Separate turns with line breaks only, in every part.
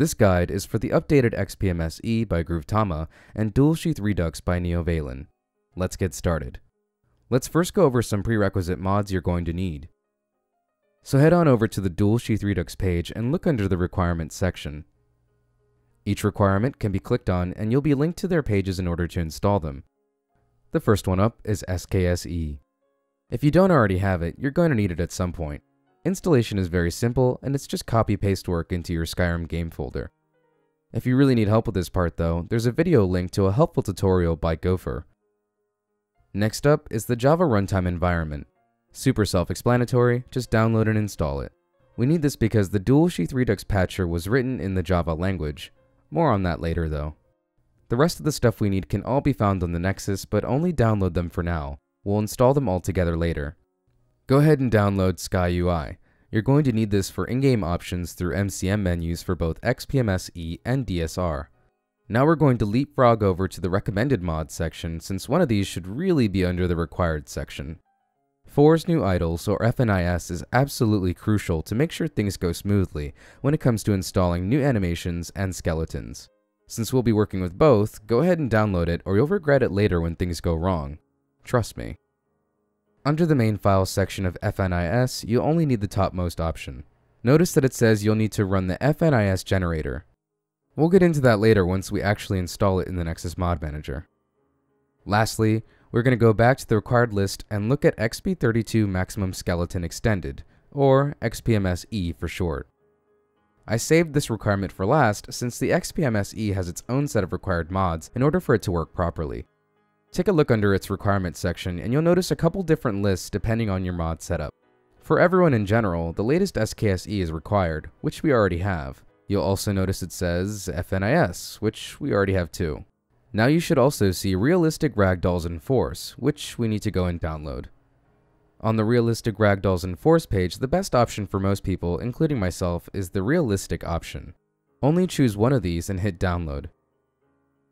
This guide is for the updated XPMSE by Groovtama and Dual Sheath Redux by Neovalen. Let's get started. Let's first go over some prerequisite mods you're going to need. So head on over to the Dual Sheath Redux page and look under the requirements section. Each requirement can be clicked on and you'll be linked to their pages in order to install them. The first one up is SKSE. If you don't already have it, you're going to need it at some point. Installation is very simple and it's just copy paste work into your Skyrim game folder. If you really need help with this part though, there's a video link to a helpful tutorial by Gopher. Next up is the Java runtime environment. Super self-explanatory, just download and install it. We need this because the Dual Sheath Redux patcher was written in the Java language. More on that later though. The rest of the stuff we need can all be found on the Nexus, but only download them for now. We'll install them all together later. Go ahead and download SkyUI. You're going to need this for in-game options through MCM menus for both XPMSE and DSR. Now we're going to leapfrog over to the recommended mods section since one of these should really be under the required section. Fores New Idles or FNIS is absolutely crucial to make sure things go smoothly when it comes to installing new animations and skeletons. Since we'll be working with both, go ahead and download it or you'll regret it later when things go wrong. Trust me. Under the main files section of FNIS, you'll only need the topmost option. Notice that it says you'll need to run the FNIS generator. We'll get into that later once we actually install it in the Nexus Mod Manager. Lastly, we're going to go back to the required list and look at XP32 Maximum Skeleton Extended, or XPMSE for short. I saved this requirement for last since the XPMSE has its own set of required mods in order for it to work properly. Take a look under its requirements section and you'll notice a couple different lists depending on your mod setup. For everyone in general, the latest SKSE is required, which we already have. You'll also notice it says FNIS, which we already have too. Now you should also see Realistic Ragdolls in Force, which we need to go and download. On the Realistic Ragdolls in Force page, the best option for most people, including myself, is the Realistic option. Only choose one of these and hit download.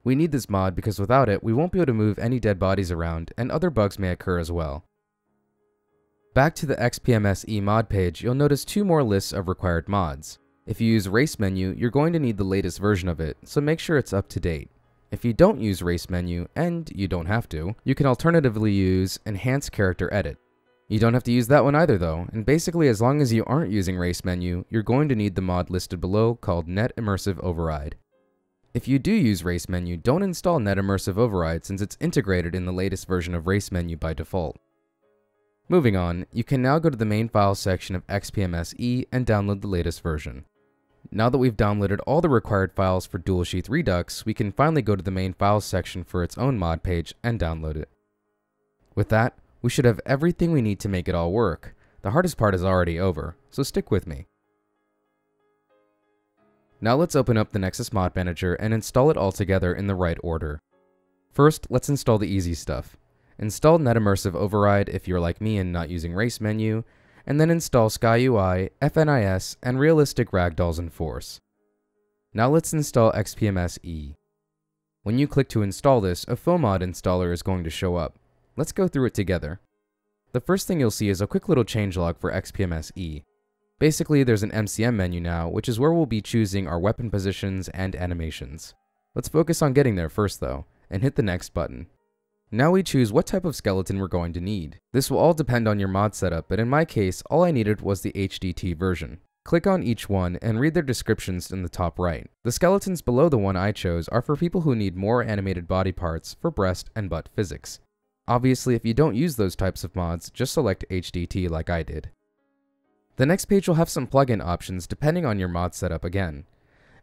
We need this mod because without it, we won't be able to move any dead bodies around, and other bugs may occur as well. Back to the XPMSE mod page, you'll notice two more lists of required mods. If you use Race Menu, you're going to need the latest version of it, so make sure it's up to date. If you don't use Race Menu, and you don't have to, you can alternatively use Enhanced Character Edit. You don't have to use that one either though, and basically as long as you aren't using Race Menu, you're going to need the mod listed below called Net Immersive Override. If you do use Race Menu, don't install Net Immersive Override since it's integrated in the latest version of Race Menu by default. Moving on, you can now go to the main files section of XPMSE and download the latest version. Now that we've downloaded all the required files for Dual Sheath Redux, we can finally go to the main files section for its own mod page and download it. With that, we should have everything we need to make it all work. The hardest part is already over, so stick with me. Now let's open up the Nexus Mod Manager and install it all together in the right order. First, let's install the easy stuff. Install Net Immersive Override if you're like me and not using Race Menu, and then install SkyUI, FNIS, and Realistic Ragdolls in Force. Now let's install XPMS-E. When you click to install this, a FOMOD installer is going to show up. Let's go through it together. The first thing you'll see is a quick little changelog for XPMSE. Basically, there's an MCM menu now, which is where we'll be choosing our weapon positions and animations. Let's focus on getting there first though, and hit the next button. Now we choose what type of skeleton we're going to need. This will all depend on your mod setup, but in my case, all I needed was the HDT version. Click on each one and read their descriptions in the top right. The skeletons below the one I chose are for people who need more animated body parts for breast and butt physics. Obviously, if you don't use those types of mods, just select HDT like I did. The next page will have some plugin options depending on your mod setup again.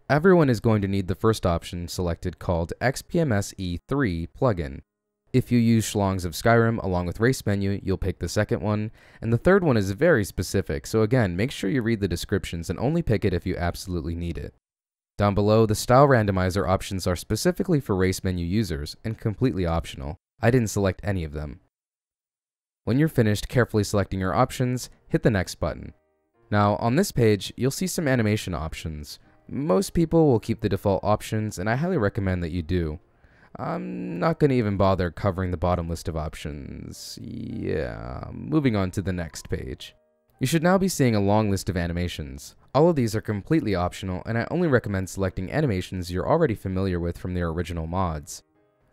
Everyone is going to need the first option selected called XPMS E3 plugin. If you use Schlongs of Skyrim along with Race Menu, you'll pick the second one, and the third one is very specific, so again, make sure you read the descriptions and only pick it if you absolutely need it. Down below, the style randomizer options are specifically for Race Menu users and completely optional. I didn't select any of them. When you're finished carefully selecting your options, hit the next button. Now, on this page, you'll see some animation options. Most people will keep the default options, and I highly recommend that you do. I'm not going to even bother covering the bottom list of options. Yeah, moving on to the next page. You should now be seeing a long list of animations. All of these are completely optional, and I only recommend selecting animations you're already familiar with from their original mods.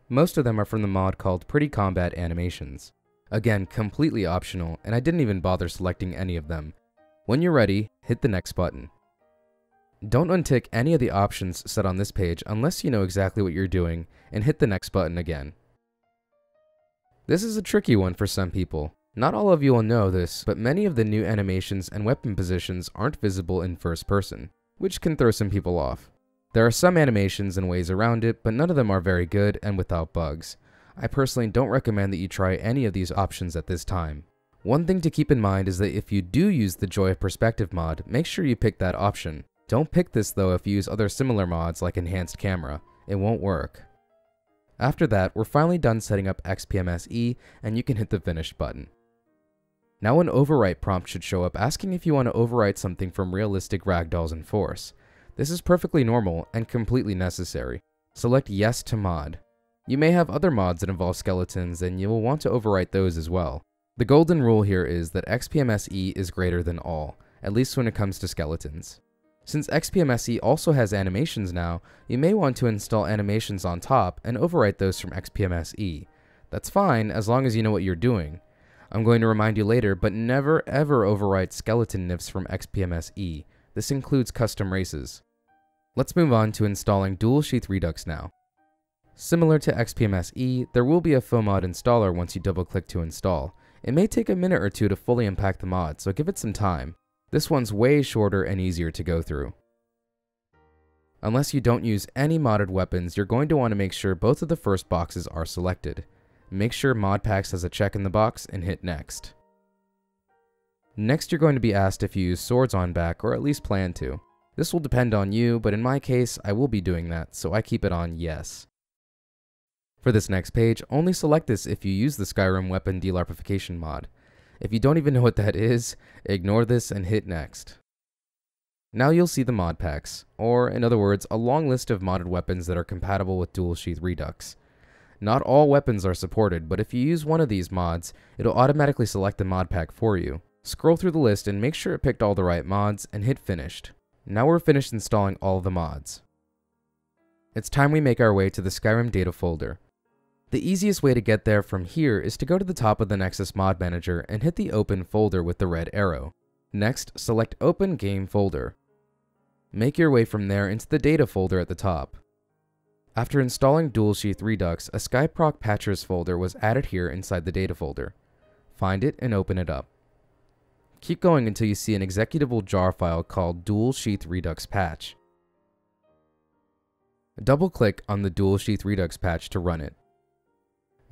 Most of them are from the mod called Pretty Combat Animations. Again, completely optional, and I didn't even bother selecting any of them. When you're ready, hit the next button. Don't untick any of the options set on this page unless you know exactly what you're doing, and hit the next button again. This is a tricky one for some people. Not all of you will know this, but many of the new animations and weapon positions aren't visible in first person, which can throw some people off. There are some animations and ways around it, but none of them are very good and without bugs. I personally don't recommend that you try any of these options at this time. One thing to keep in mind is that if you do use the Joy of Perspective mod, make sure you pick that option. Don't pick this though if you use other similar mods like Enhanced Camera. It won't work. After that, we're finally done setting up XPMSE and you can hit the Finish button. Now an overwrite prompt should show up asking if you want to overwrite something from realistic ragdolls in Force. This is perfectly normal and completely necessary. Select Yes to Mod. You may have other mods that involve skeletons and you will want to overwrite those as well. The golden rule here is that XPMSE is greater than all, at least when it comes to skeletons. Since XPMSE also has animations now, you may want to install animations on top and overwrite those from XPMSE. That's fine as long as you know what you're doing. I'm going to remind you later, but never ever overwrite skeleton NIFs from XPMSE. This includes custom races. Let's move on to installing Dual Sheath Redux now. Similar to XPMSE, there will be a FOMod installer once you double click to install. It may take a minute or two to fully unpack the mod, so give it some time. This one's way shorter and easier to go through. Unless you don't use any modded weapons, you're going to want to make sure both of the first boxes are selected. Make sure Modpacks has a check in the box and hit next. Next you're going to be asked if you use swords on back or at least plan to. This will depend on you, but in my case, I will be doing that, so I keep it on yes. For this next page, only select this if you use the Skyrim Weapon Delarpification mod. If you don't even know what that is, ignore this and hit next. Now you'll see the mod packs, or in other words, a long list of modded weapons that are compatible with Dual Sheath Redux. Not all weapons are supported, but if you use one of these mods, it'll automatically select the mod pack for you. Scroll through the list and make sure it picked all the right mods and hit finished. Now we're finished installing all the mods. It's time we make our way to the Skyrim data folder. The easiest way to get there from here is to go to the top of the Nexus Mod Manager and hit the Open folder with the red arrow. Next, select Open Game folder. Make your way from there into the data folder at the top. After installing Dual Sheath Redux, a Skyproc patches folder was added here inside the data folder. Find it and open it up. Keep going until you see an executable jar file called Dual Sheath Redux patch. Double click on the Dual Sheath Redux patch to run it.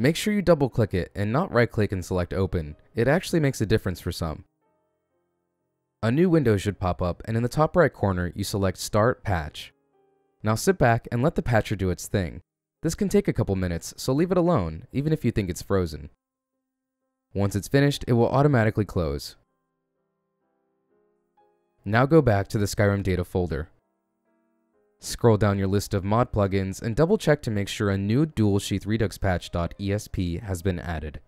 Make sure you double click it and not right click and select open. It actually makes a difference for some. A new window should pop up and in the top right corner you select Start Patch. Now sit back and let the patcher do its thing. This can take a couple minutes, so leave it alone, even if you think it's frozen. Once it's finished, it will automatically close. Now go back to the Skyrim data folder. Scroll down your list of mod plugins and double check to make sure a new Dual Sheath Redux patch.esp has been added.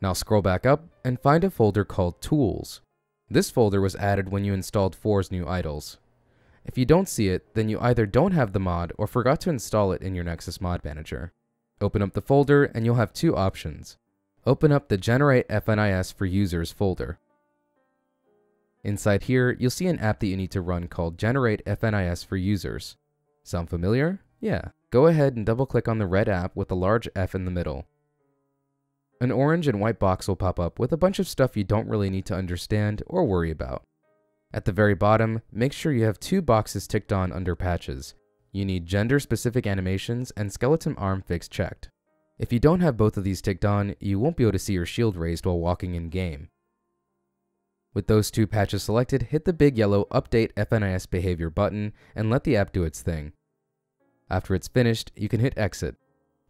Now scroll back up and find a folder called Tools. This folder was added when you installed Fores New Idles. If you don't see it, then you either don't have the mod or forgot to install it in your Nexus Mod Manager. Open up the folder and you'll have two options. Open up the Generate FNIS for Users folder. Inside here, you'll see an app that you need to run called Generate FNIS for Users. Sound familiar? Yeah. Go ahead and double click on the red app with a large F in the middle. An orange and white box will pop up with a bunch of stuff you don't really need to understand or worry about. At the very bottom, make sure you have two boxes ticked on under patches. You need gender-specific animations and skeleton arm fix checked. If you don't have both of these ticked on, you won't be able to see your shield raised while walking in game. With those two patches selected, hit the big yellow Update FNIS Behavior button and let the app do its thing. After it's finished, you can hit Exit.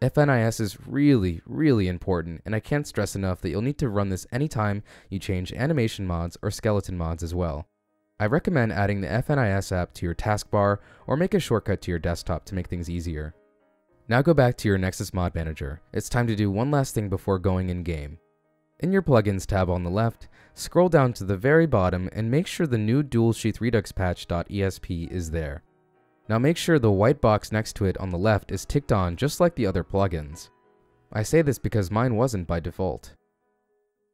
FNIS is really, really important, and I can't stress enough that you'll need to run this anytime you change animation mods or skeleton mods as well. I recommend adding the FNIS app to your taskbar or make a shortcut to your desktop to make things easier. Now go back to your Nexus Mod Manager. It's time to do one last thing before going in-game. In your plugins tab on the left, scroll down to the very bottom and make sure the new Dual Sheath Redux patch.esp is there. Now make sure the white box next to it on the left is ticked on just like the other plugins. I say this because mine wasn't by default.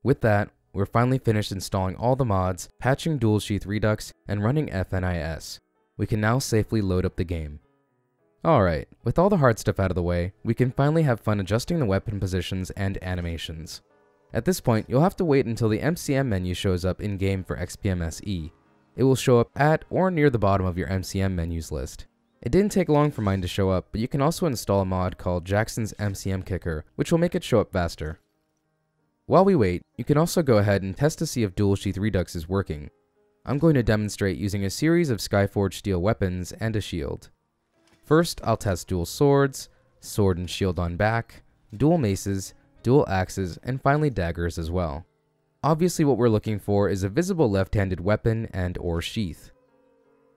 With that, we're finally finished installing all the mods, patching Dual Sheath Redux, and running FNIS. We can now safely load up the game. Alright, with all the hard stuff out of the way, we can finally have fun adjusting the weapon positions and animations. At this point, you'll have to wait until the MCM menu shows up in-game for XPMSE. It will show up at or near the bottom of your MCM menus list. It didn't take long for mine to show up, but you can also install a mod called Jaxonz MCM Kicker, which will make it show up faster. While we wait, you can also go ahead and test to see if Dual Sheath Redux is working. I'm going to demonstrate using a series of Skyforge steel weapons and a shield. First, I'll test dual swords, sword and shield on back, dual maces, dual axes, and finally daggers as well. Obviously what we're looking for is a visible left-handed weapon and or sheath.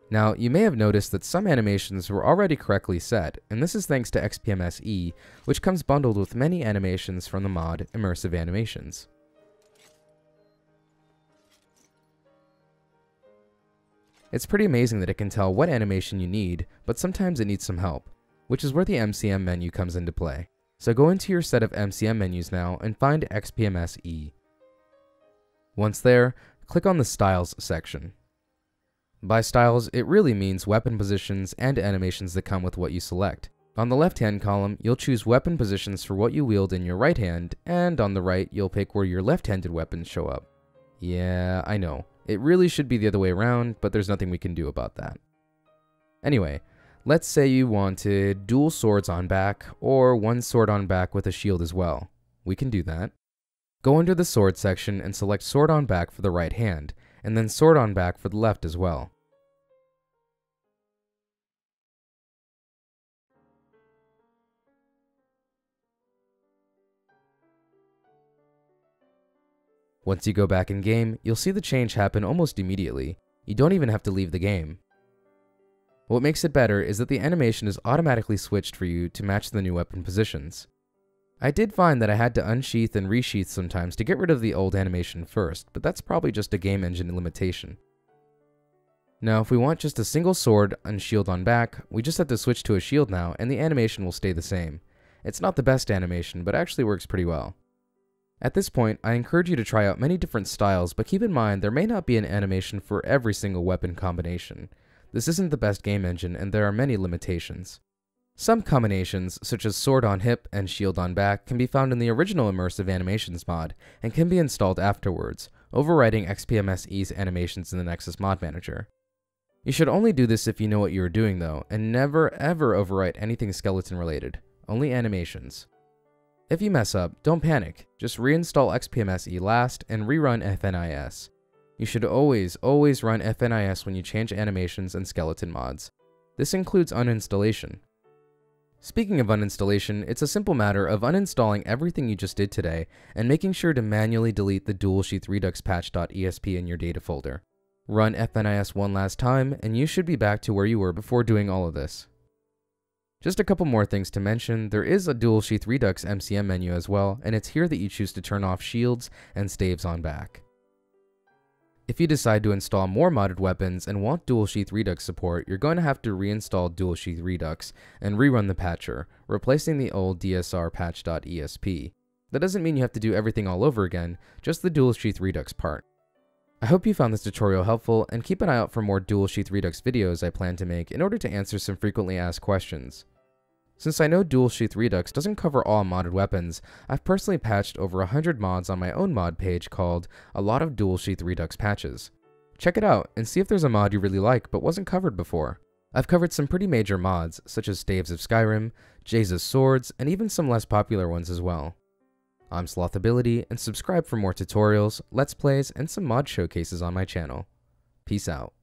Now, you may have noticed that some animations were already correctly set, and this is thanks to XPMSE, which comes bundled with many animations from the mod Immersive Animations. It's pretty amazing that it can tell what animation you need, but sometimes it needs some help, which is where the MCM menu comes into play. So go into your set of MCM menus now and find XPMS-E. Once there, click on the Styles section. By styles, it really means weapon positions and animations that come with what you select. On the left-hand column, you'll choose weapon positions for what you wield in your right hand, and on the right, you'll pick where your left-handed weapons show up. Yeah, I know. It really should be the other way around, but there's nothing we can do about that. Anyway, let's say you wanted dual swords on back, or one sword on back with a shield as well. We can do that. Go under the sword section and select sword on back for the right hand, and then sword on back for the left as well. Once you go back in game, you'll see the change happen almost immediately. You don't even have to leave the game. What makes it better is that the animation is automatically switched for you to match the new weapon positions. I did find that I had to unsheath and resheath sometimes to get rid of the old animation first, but that's probably just a game engine limitation. Now, if we want just a single sword and shield on back, we just have to switch to a shield now, and the animation will stay the same. It's not the best animation, but actually works pretty well. At this point, I encourage you to try out many different styles, but keep in mind there may not be an animation for every single weapon combination. This isn't the best game engine, and there are many limitations. Some combinations, such as sword on hip and shield on back, can be found in the original Immersive Animations mod, and can be installed afterwards, overwriting XPMSE's animations in the Nexus Mod Manager. You should only do this if you know what you are doing though, and never ever overwrite anything skeleton related, only animations. If you mess up, don't panic, just reinstall XPMSE last and rerun FNIS. You should always, always run FNIS when you change animations and skeleton mods. This includes uninstallation, Speaking of uninstallation, it's a simple matter of uninstalling everything you just did today and making sure to manually delete the Dual Sheath Redux patch.esp in your data folder. Run FNIS one last time, and you should be back to where you were before doing all of this. Just a couple more things to mention, there is a Dual Sheath Redux MCM menu as well, and it's here that you choose to turn off shields and staves on back. If you decide to install more modded weapons and want Dual Sheath Redux support, you're going to have to reinstall Dual Sheath Redux and rerun the patcher, replacing the old DSR patch.esp. That doesn't mean you have to do everything all over again, just the Dual Sheath Redux part. I hope you found this tutorial helpful, and keep an eye out for more Dual Sheath Redux videos I plan to make in order to answer some frequently asked questions. Since I know Dual Sheath Redux doesn't cover all modded weapons, I've personally patched over 100 mods on my own mod page called A Lot of Dual Sheath Redux Patches. Check it out and see if there's a mod you really like but wasn't covered before. I've covered some pretty major mods, such as Staves of Skyrim, Jaysus Swords, and even some less popular ones as well. I'm Slothability, and subscribe for more tutorials, let's plays, and some mod showcases on my channel. Peace out.